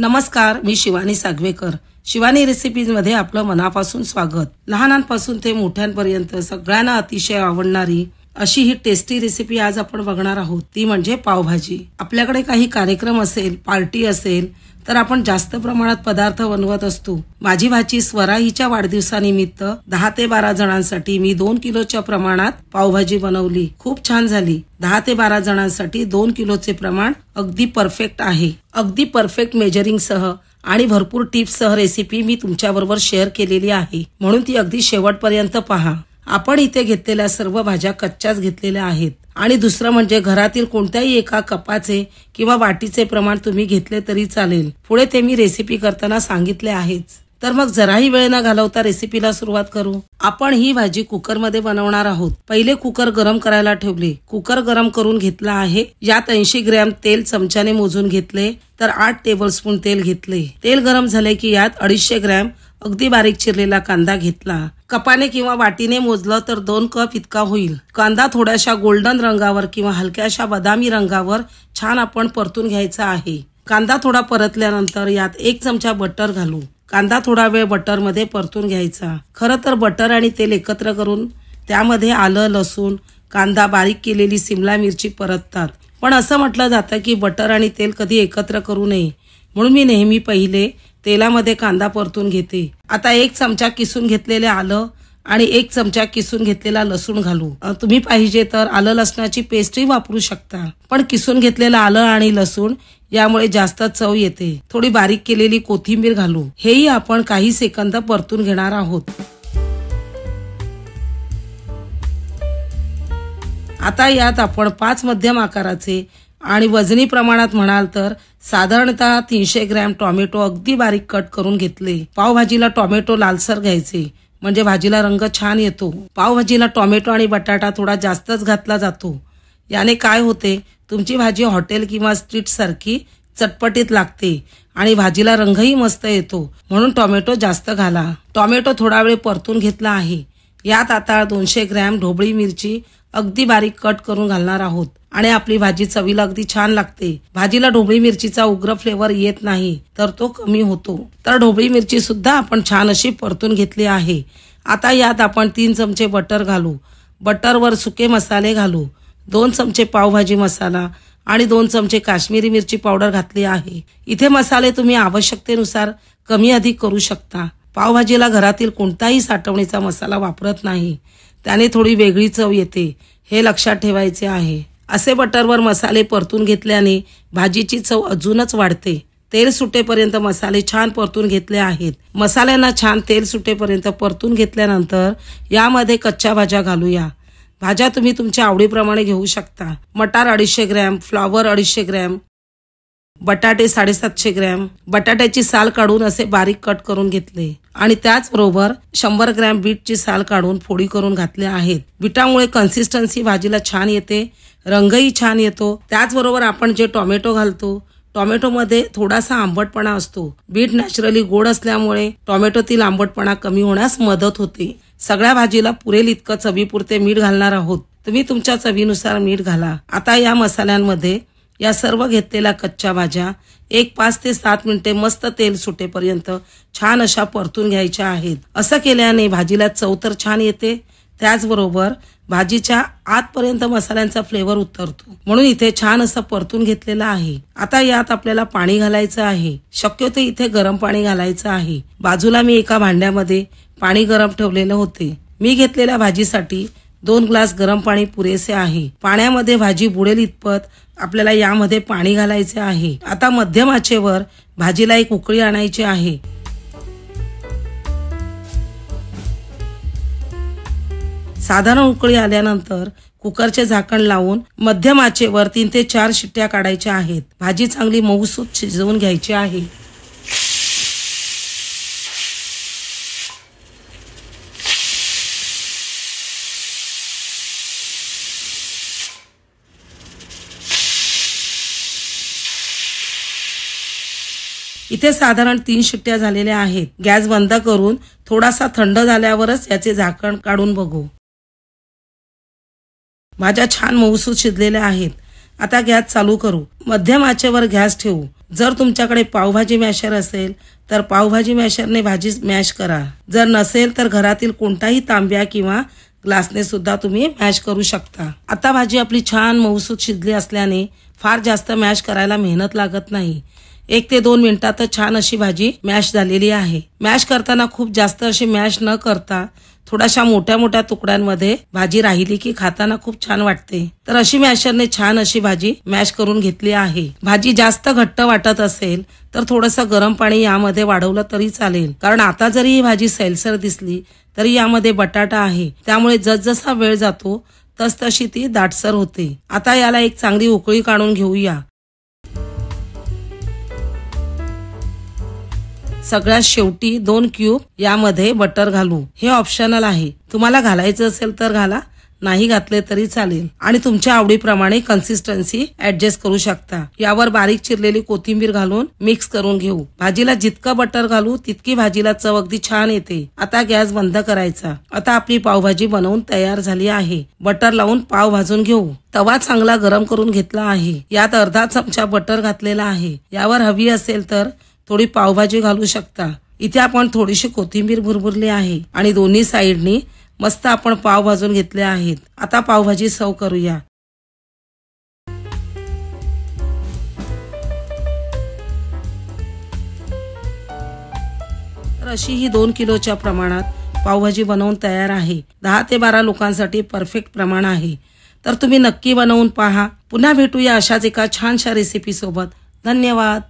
नमस्कार मी शिवानी सागवेकर. शिवानी रेसिपीजमध्ये आपलं मनापासून स्वागत. लहानांपासून ते मोठ्यांपर्यंत सगळ्यांना अतिशय आवडणारी अशी ही टेस्टी रेसिपी आज आपण बघणार आहोत. ती म्हणजे पावभाजी. आपल्याकडे काही कार्यक्रम असेल पार्टी असेल तर आपण जास्त प्रमाणात पदार्थ बनवत असतो. माझी भाची स्वराहीच्या वाढदिवसानिमित्त दहा ते बारा जणांसाठी मी दोन किलोच्या प्रमाणात पावभाजी बनवली. खूप छान झाली. दहा ते बारा जणांसाठी दोन किलोचे प्रमाण अगदी परफेक्ट आहे. अगदी परफेक्ट मेजरिंग सह आणि भरपूर टिप्स सह रेसिपी मी तुमच्याबरोबर शेअर केलेली आहे. म्हणून ती अगदी शेवटपर्यंत पहा. आपण इथे घेतलेल्या सर्व भाज्या कच्च्याच घेतलेल्या आहेत. आणि दुसरं म्हणजे घरातील कोणत्याही एका कपाचे किंवा वाटीचे प्रमाण तुम्ही घेतले तरी चालेल. पुढे ते मी रेसिपी करताना सांगितले आहेच. तर मग जराही वेळ न घालवता रेसिपीला सुरुवात करू. आपण ही भाजी कुकरमध्ये बनवणार आहोत. पहिले कुकर गरम करायला ठेवले. कुकर गरम करून घेतला आहे. यात ऐंशी ग्रॅम तेल चमच्याने मोजून घेतले. तर आठ टेबल स्पून तेल घेतले. तेल गरम झाले की यात अडीचशे ग्रॅम अगदी बारीक चिरलेला कांदा घेतला. कपाने किंवा वाटीने मोजलं तर दोन कप इतका होईल. कांदा थोड्याशा गोल्डन रंगावर किंवा हलक्याशा बदामी रंगावर छान आपण परतून घ्यायचा आहे. कांदा थोडा परतल्यानंतर यात एक चमचा बटर घालू. कांदा थोडा वेळ बटरमध्ये परतून घ्यायचा. खरं तर बटर आणि तेल एकत्र करून त्यामध्ये आलं लसूण कांदा बारीक केलेली सिमला मिरची परततात. पण असं म्हटलं जातं की बटर आणि तेल कधी एकत्र करू नये. म्हणून मी नेहमी पहिले तेलामध्ये कांदा परतून घेते. आता एक चमचा किसून घेतलेले आलं आणि एक चमचा किसून घेतलेला लसूण घालू. तुम्ही पाहिजे तर आलं लसणाची पेस्टही वापरू शकता. पण किसून घेतलेलं आलं आणि लसूण यामुळे जास्त चव येते. थोडी बारीक केलेली कोथिंबीर घालू. हेही आपण काही सेकंद परतून घेणार आहोत. आता यात आपण पाच मध्यम आकाराचे आणि वजनी प्रमाणात म्हणाल तर साधारणतः तीनशे ग्रॅम टोमॅटो अगदी बारीक कट करून घेतले. पावभाजीला टोमॅटो लालसर घ्यायचे. म्हणजे भाजीला रंग छान येतो. पावभाजीला टोमॅटो आणि बटाटा थोडा जास्तच घातला जातो. याने काय होते? तुमची भाजी हॉटेल किंवा स्ट्रीटसारखी चटपटीत लागते आणि भाजीला रंगही मस्त येतो. म्हणून टोमॅटो जास्त घाला. टोमॅटो थोडा वेळ परतून घेतला आहे. यात आता दोनशे ग्रॅम ढोबळी मिरची अगदी बारीक कट करून घालणार आहोत. आणि आपली भाजी चवीला अगदी छान लागते. भाजीला ढोबळी मिरचीचा उग्र फ्लेवर येत नाही तर तो कमी होतो. तर ढोबळी मिरची सुद्धा आपण छान अशी परतून घेतली आहे. आता यात आपण तीन चमचे बटर घालू. बटरवर सुके मसाले घालू. दोन चमचे पावभाजी मसाला आणि दोन चमचे काश्मीरी मिरची पावडर घातली आहे. इथे मसाले तुम्ही आवश्यकतेनुसार कमी अधिक करू शकता. पावभाजीला घरातील कोणताही साठवणीचा मसाला वापरत नाही. त्याने थोडी वेगळी चव येते. हे लक्षात ठेवायचे आहे. असे बटरवर मसाले परतून घेतल्याने भाजीची चव अजूनच वाढते. तेल सुटेपर्यंत मसाले छान परतून घेतले आहेत. मसाल्यांना छान तेल सुटेपर्यंत परतून घेतल्यानंतर यामध्ये कच्च्या भाज्या घालूया. भाज्या तुम्ही तुमच्या आवडीप्रमाणे घेऊ शकता. मटार अडीचशे ग्रॅम फ्लॉवर अडीचशे ग्रॅम बटाटे साडेसातशे ग्रॅम बटाट्याची साल काढून असे बारीक कट करून घेतले. आणि त्याचबरोबर शंभर ग्रॅम बीटची साल काढून फोडी करून घातले आहेत. बीटामुळे कन्सिस्टन्सी भाजीला छान येते रंगही छान येतो. त्याचबरोबर आपण जे टोमॅटो घालतो टोमॅटोमध्ये थोडासा आंबटपणा असतो. बीट नॅचरली गोड असल्यामुळे टोमॅटोतील आंबटपणा कमी होण्यास मदत होते. सगळ्या भाजीला पुरेल इतकं चवीपुरते मीठ घालणार आहोत. तुम्ही तुमच्या चवीनुसार मीठ घाला. आता या मसाल्यांमध्ये या सर्व घेतलेल्या कच्च्या भाज्या एक पाच ते सात मिनिटे मस्त तेल सुटेपर्यंत छान अशा परतून घ्यायच्या आहेत. असं केल्याने भाजीला चव तर छान येते. त्याचबरोबर भाजीच्या आतपर्यंत मसाल्यांचा फ्लेवर उतरतो. म्हणून इथे छान असं परतून घेतलेलं आहे. आता यात आपल्याला पाणी घालायचं आहे. शक्यतो इथे गरम पाणी घालायचं आहे. बाजूला मी एका भांड्यामध्ये पाणी गरम ठेवलेलं होते. मी घेतलेल्या भाजीसाठी दोन ग्लास गरम पाणी पुरेसे आहे. पाण्यामध्ये भाजी बुडेल इतपत आपल्याला यामध्ये पाणी घालायचे आहे. आता मध्यम आचेवर भाजीला एक उकळी आणायची आहे. साधारण उकळी आल्यानंतर कुकरचे झाकण लावून मध्यम आचेवर तीन ते चार शिट्ट्या काढायच्या आहेत. भाजी चांगली मऊसूत शिजवून घ्यायची आहे. इथे साधारण तीन शिट्ट्या झालेल्या आहेत. गॅस बंद करून थोडासा थंड झाल्यावरच याचे झाकण काढून बघू. भाज्या छान मऊसूत शिजलेल्या आहेत. आता गॅस चालू करू. मध्यम आचेवर गॅस ठेवू. जर तुमच्याकडे पावभाजी मॅशर असेल तर पावभाजी मॅशरने भाजी मॅश करा. जर नसेल तर घरातील कोणताही तांब्या किंवा ग्लासने सुद्धा तुम्ही मॅश करू शकता. आता भाजी आपली छान मऊसूत शिजली असल्याने फार जास्त मॅश करायला मेहनत लागत नाही. एक ते दोन मिनिटातच छान अशी भाजी मॅश झालेली आहे. मॅश करताना खूप जास्त अशी मॅश न करता थोड्याशा मोठ्या मोठ्या तुकड्यांमध्ये भाजी राहिली की खाताना खूप छान वाटते. तर अशी मॅशरने छान अशी भाजी मॅश करून घेतली आहे. भाजी जास्त घट्ट वाटत असेल तर थोडंसं गरम पाणी यामध्ये वाढवलं तरी चालेल. कारण आता जरी ही भाजी सैलसर दिसली तरी यामध्ये बटाटा आहे. त्यामुळे जसजसा वेळ जातो तसतशी ती दाटसर होते. आता याला एक चांगली उकळी काढून घेऊया. सगळ्यात शेवटी दोन क्यूब यामध्ये बटर घालू. हे ऑप्शनल आहे. तुम्हाला घालायचं असेल तर घाला. नाही घातले तरी चालेल. आणि तुमच्या आवडीप्रमाणे कन्सिस्टन्सी ऍडजस्ट करू शकता. यावर बारीक चिरलेली कोथिंबीर घालून मिक्स करून घेऊ. भाजीला जितकं बटर घालू तितकी भाजीला चव अगदी छान येते. आता गॅस बंद करायचा. आता आपली पावभाजी बनवून तयार झाली आहे. बटर लावून पाव भाजून घेऊ. तवा चांगला गरम करून घेतला आहे. यात अर्धा चमचा बटर घातलेला आहे. यावर हवी असेल तर थोडी पावभाजी घालू शकता. इथे आपण थोडीशी कोथिंबीर भुरभुरली आहे आणि दोन्ही साईडनी मस्त आपण पाव भाजून घेतले आहेत. आता पावभाजी सर्व करूया. तर अशी ही दोन किलोच्या प्रमाणात पावभाजी बनवून तयार आहे. दहा ते बारा लोकांसाठी परफेक्ट प्रमाण आहे. तर तुम्ही नक्की बनवून पहा. पुन्हा भेटूया अशाच एका छानशा रेसिपी सोबत. धन्यवाद.